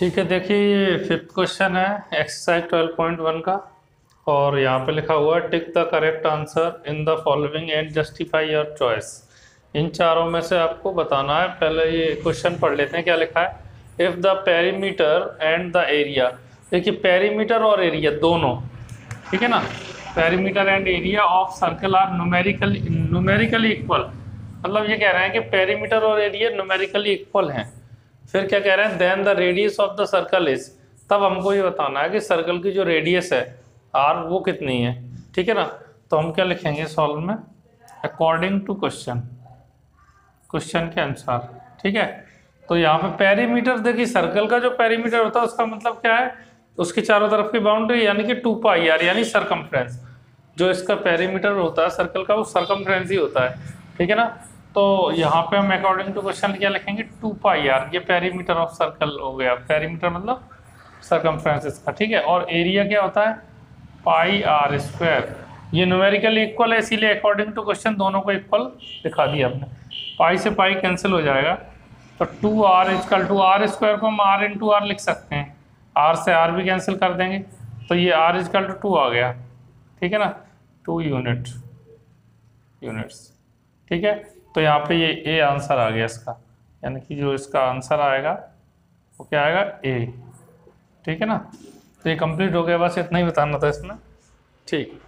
ठीक है, देखिए ये फिफ्थ क्वेश्चन है एक्सरसाइज ट्वेल्व पॉइंट वन का, और यहाँ पे लिखा हुआ है tick the correct answer in the following and justify your choice इन चारों में से आपको बताना है, पहले ये क्वेश्चन पढ़ लेते हैं, क्या लिखा है? If the perimeter and the area देखिए पेरीमीटर और एरिया दोनों, ठीक है ना? Perimeter and area of circle are numerically numerically equal मतलब ये कह रहे हैं कि पेरीमीटर और एरिया न्यूमेरिकली इक्वल हैं। फिर क्या कह रहे हैं then the radius of the circle is तब हमको ये बताना है कि सर्कल की जो रेडियस है आर वो कितनी है? ठीक है ना? तो हम क्या लिखेंगे सॉल्व में? अकॉर्डिंग टू क्वेश्चन क्वेश्चन के अनुसार ठीक है? तो यहाँ पे पेरीमीटर देखिए सर्कल का जो पेरीमीटर होता है, उसका मतलब क्या है? उसकी चारों तरफ़ की बाउंड्री यानी कि टू पाई आर यानी सरकमफ्रेंस जो इसका पेरीमीटर होता है सर्कल का, वो सरकमफ्रेंस ही होता है। ठीक है ना? तो यहाँ पे हम अकॉर्डिंग टू क्वेश्चन क्या लिखेंगे? टू पाई आर ये पेरीमीटर ऑफ़ सर्कल हो गया। पेरीमीटर मतलब सरकमफ्रेंस इसका ठीक है? और एरिया क्या होता है? पाई आर स्क्वायर ये न्यूमेरिकली इक्वल है, इसीलिए अकॉर्डिंग टू क्वेश्चन दोनों को इक्वल दिखा दिया आपने पाई से पाई कैंसिल हो जाएगा। तो two r equal two r square को हम आर इन टू आर लिख सकते हैं। आर से आर भी कैंसिल कर देंगे। तो ये आर इजकल टू टू आ गया। ठीक है ना? टू यूनिट यूनिट्स ठीक है? तो यहाँ पे ये ए आंसर आ गया इसका। यानी कि जो इसका आंसर आएगा, वो क्या आएगा? ए ठीक है ना? तो ये कंप्लीट हो गया, बस इतना ही बताना था इसमें। ठीक।